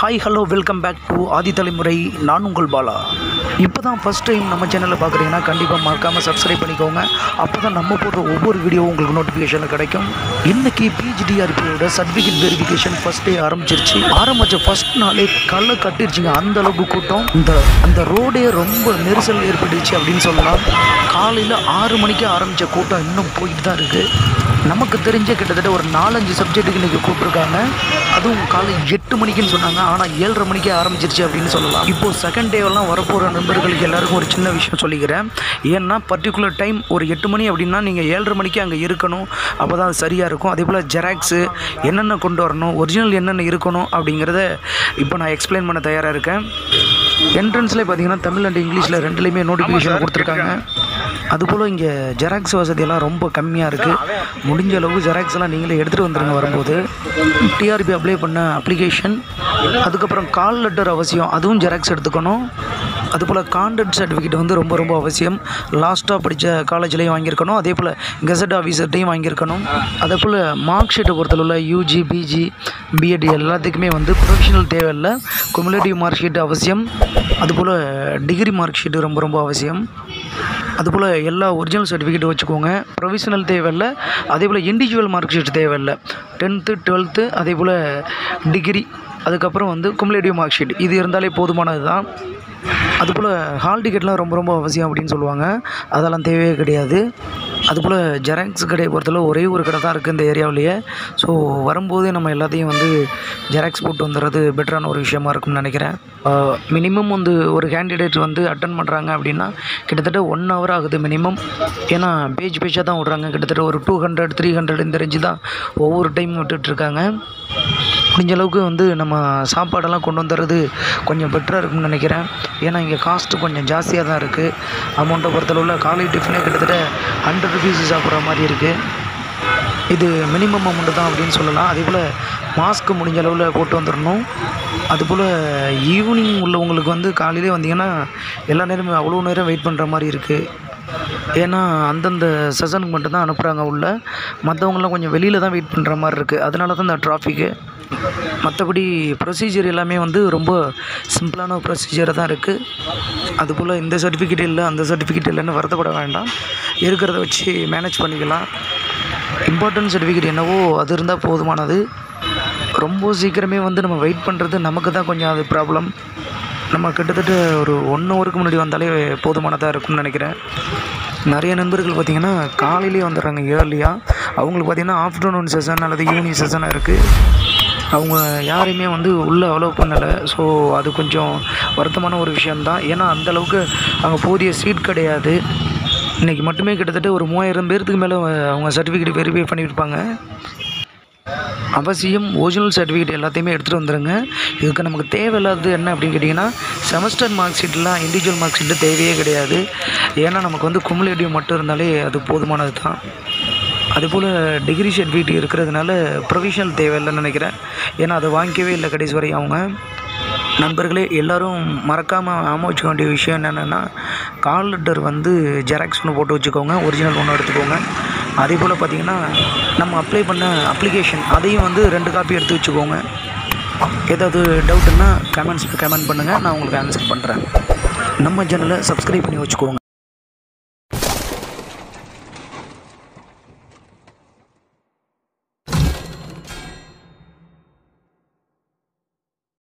Hi hello welcome back to Aadhi Thalaimurai நான் உங்கள் பாலா. இப்போ தான் ஃபஸ்ட் டைம் நம்ம சேனலில் பார்க்குறீங்கன்னா கண்டிப்பாக மறக்காமல் சப்ஸ்கிரைப் பண்ணிக்கோங்க. அப்போ தான் நம்ம போடுற ஒவ்வொரு வீடியோவும் உங்களுக்கு நோட்டிஃபிகேஷனில் கிடைக்கும். இன்றைக்கி பிஜிடிஆர்பியோட சர்டிஃபிகேட் வெரிஃபிகேஷன் ஃபஸ்ட் டே ஆரம்பிச்சிருச்சு. ஆரம்பித்த ஃபஸ்ட் நாளே கல்லை கட்டிருச்சுங்க. அந்த அளவுக்கு கூட்டம். இந்த அந்த ரோடே ரொம்ப நெரிசல் ஏற்பட்டுச்சு அப்படின்னு சொல்லலாம். காலையில் ஆறு மணிக்கு ஆரம்பித்த கூட்டம் இன்னும் போயிட்டு தான் இருக்குது நமக்கு தெரிஞ்ச கிட்டத்தட்ட ஒரு நாலஞ்சு சப்ஜெக்ட்டுக்கு இன்றைக்கி கூப்பிட்ருக்காங்க அதுவும் காலை எட்டு மணிக்குன்னு சொன்னாங்க. ஆனால் ஏழரை மணிக்கே ஆரம்பிச்சிருச்சு அப்படின்னு சொல்லலாம். இப்போது செகண்ட் டேவெல்லாம் வரப்போகிற நண்பர்களுக்கு எல்லாருக்கும் ஒரு சின்ன விஷயம் சொல்லிக்கிறேன். ஏன்னா பர்டிகுலர் டைம் ஒரு எட்டு மணி அப்படின்னா நீங்கள் ஏழரை மணிக்கு அங்கே இருக்கணும். அப்போ தான் அது சரியாக இருக்கும். அதே போல் ஜெராக்ஸு என்னென்ன கொண்டு வரணும் ஒரிஜினல் என்னென்ன இருக்கணும் அப்படிங்கிறத இப்போ நான் எக்ஸ்பிளைன் பண்ண தயாராக இருக்கேன். என்ட்ரன்ஸ்லேயே பார்த்தீங்கன்னா தமிழ் அண்ட் இங்கிலீஷில் ரெண்டுலேயுமே நோட்டிஃபிகேஷன் கொடுத்துருக்காங்க. அதுபோல் இங்கே ஜெராக்ஸ் வசதியெல்லாம் ரொம்ப கம்மியாக இருக்குது முடிஞ்ச அளவு ஜெராக்ஸ் எல்லாம் நீங்களே எடுத்துகிட்டு வந்துடுங்க வரும்போது. டிஆர்பி அப்ளை பண்ண அப்ளிகேஷன் அதுக்கப்புறம் கால் லெட்டர் அவசியம். அதுவும் ஜெராக்ஸ் எடுத்துக்கணும். அதுபோல் கான்டென்ட் சர்டிஃபிகேட் வந்து ரொம்ப ரொம்ப அவசியம். லாஸ்ட்டாக படித்த காலேஜ்லேயும் வாங்கியிருக்கணும். அதே போல் கெசட் ஆஃபீஸர்ட்டையும் வாங்கியிருக்கணும். அதே போல் மார்க் ஷீட்டை பொறுத்தளவில் யூஜி பிஜி பிஎட் எல்லாத்துக்குமே வந்து ப்ரொஃபஷனல் தேவையில்லை. குமுலேட்டிவ் மார்க் ஷீட் அவசியம். அதுபோல் டிகிரி மார்க் ஷீட்டு ரொம்ப ரொம்ப அவசியம். அதுபோல் எல்லா ஒரிஜினல் சர்டிஃபிகேட்டும் வச்சுக்கோங்க. ப்ரொவிஷனல் தேவையில்ல. அதே போல் இண்டிவிஜுவல் மார்க் ஷீட் தேவையில்லை. டென்த்து டுவெல்த்து அதே போல் டிகிரி அதுக்கப்புறம் வந்து கும்லேடிவ் மார்க் ஷீட் இது இருந்தாலே போதுமானது தான் அதுபோல் ஹால் டிக்கெட்லாம் ரொம்ப ரொம்ப அவசியம் அப்படின்னு சொல்லுவாங்க. அதெல்லாம் தேவையே கிடையாது. அதுபோல் ஜெராக்ஸ் கடையை பொறுத்தளவு ஒரே ஒரு கடை தான் இருக்குது இந்த ஏரியாவிலேயே. ஸோ வரும்போதே நம்ம எல்லாத்தையும் வந்து ஜெராக்ஸ் போட்டு வந்துடுறது பெட்டரான ஒரு விஷயமா இருக்கும்னு நினைக்கிறேன். மினிமம் வந்து ஒரு கேண்டிடேட் வந்து அட்டன் பண்ணுறாங்க அப்படின்னா கிட்டத்தட்ட ஒன் ஹவர் ஆகுது மினிமம் ஏன்னா பேஜ் பேஜாக தான் விட்றாங்க கிட்டத்தட்ட ஒரு டூ ஹண்ட்ரட் த்ரீ ஹண்ட்ரட் இந்த ரேஞ்சு தான் ஒவ்வொரு டைம் விட்டுட்ருக்காங்க முடிஞ்ச அளவுக்கு வந்து நம்ம சாப்பாடெல்லாம் கொண்டு வந்துடுறது கொஞ்சம் பெட்டராக இருக்கும்னு நினைக்கிறேன். ஏன்னா இங்கே காஸ்ட்டு கொஞ்சம் ஜாஸ்தியாக தான் இருக்குது அமௌண்ட்டை பொறுத்தளவில் காலை டிஃபனே கிட்டத்தட்ட ஹண்ட்ரட் பீஸு சாப்பிட்ற மாதிரி இருக்குது இது மினிமம் அமௌண்ட்டு தான் அப்படின்னு சொல்லலாம். அதே போல் மாஸ்க்கு முடிஞ்ச அளவில் போட்டு வந்துடணும். அதுபோல் ஈவினிங் உள்ளவங்களுக்கு வந்து காலையிலே வந்தீங்கன்னா எல்லா நேரமும் அவ்வளோ நேரம் வெயிட் பண்ணுற மாதிரி இருக்குது ஏன்னா அந்தந்த செஷனுக்கு மட்டும்தான் அனுப்புகிறாங்க உள்ள. மற்றவங்களாம் கொஞ்சம் வெளியில் தான் வெயிட் பண்ணுற மாதிரி இருக்குது அதனால தான் இந்த டிராஃபிக்கு மற்றபடி ப்ரொசீஜர் எல்லாமே வந்து ரொம்ப சிம்பிளான ப்ரொசீஜராக தான் இருக்குது அதுபோல் இந்த சர்டிஃபிகேட் இல்லை அந்த சர்டிஃபிகேட் இல்லைன்னு வருத்தப்பட வேண்டாம். இருக்கிறத வச்சு மேனேஜ் பண்ணிக்கலாம். இம்பார்ட்டன்ட் சர்டிஃபிகேட் என்னவோ அது இருந்தால் போதுமானது. ரொம்ப சீக்கிரமே வந்து நம்ம வெயிட் பண்ணுறது நமக்கு தான் கொஞ்சம் அது ப்ராப்ளம் நம்ம கிட்டத்தட்ட ஒரு ஒன் ஹவருக்கு முன்னாடி வந்தாலே போதுமானதாக இருக்கும்னு நினைக்கிறேன். நிறைய நண்பர்கள் பார்த்திங்கன்னா காலையிலே வந்துடுறாங்க ஏர்லியாக அவங்களுக்கு பார்த்திங்கன்னா ஆஃப்டர்நூன் செஷன் அல்லது ஈவினிங் செஷனாக இருக்குது அவங்க யாரையுமே வந்து உள்ளே அலோவ் பண்ணலை. ஸோ அது கொஞ்சம் வருத்தமான ஒரு விஷயந்தான் ஏன்னா அந்தளவுக்கு அங்கே போதிய சீட் கிடையாது. இன்றைக்கி மட்டுமே கிட்டத்தட்ட ஒரு மூவாயிரம் பேர்த்துக்கு மேலே அவங்க சர்டிஃபிகேட் வெரிஃபை பண்ணியிருப்பாங்க. அவசியம் ஒரிஜினல் சர்டிஃபிகேட் எல்லாத்தையுமே எடுத்துகிட்டு வந்துடுங்க இதுக்கு நமக்கு தேவையில்லாதது என்ன அப்படின்னு கேட்டிங்கன்னா செமஸ்டர் மார்க் ஷீட்லாம் இண்டிவிஜுவல் மார்க் ஷீட்டு தேவையே கிடையாது. ஏன்னா நமக்கு வந்து குமுலேட்டிவ் மட்டும் இருந்தாலே அது போதுமானது தான் அதுபோல் டிகிரி சர்டிஃபிகேட் இருக்கிறதுனால ப்ரொவிஷனல் தேவையில்லைன்னு நினைக்கிறேன். ஏன்னா அதை வாங்கிக்கவே இல்லை கடைசி வரை அவங்க. நண்பர்களே எல்லோரும் மறக்காமல் ஆமாம் வச்சுக்க வேண்டிய விஷயம் என்னென்னா கால் லெட்டர் வந்து ஜெராக்ஸ் ஒன்று போட்டு வச்சுக்கோங்க ஒரிஜினல் ஒன்று எடுத்துக்கோங்க. அதே போல் பார்த்திங்கன்னா நம்ம அப்ளை பண்ண அப்ளிகேஷன் அதையும் வந்து ரெண்டு காப்பி எடுத்து வச்சுக்கோங்க. ஏதாவது டவுட்டுன்னா கமெண்ட்ஸ் கமெண்ட் பண்ணுங்கள் நான் உங்களுக்கு ஆன்சர் பண்ணுறேன் நம்ம சேனலை சப்ஸ்கிரைப் பண்ணி வச்சுக்கோங்க.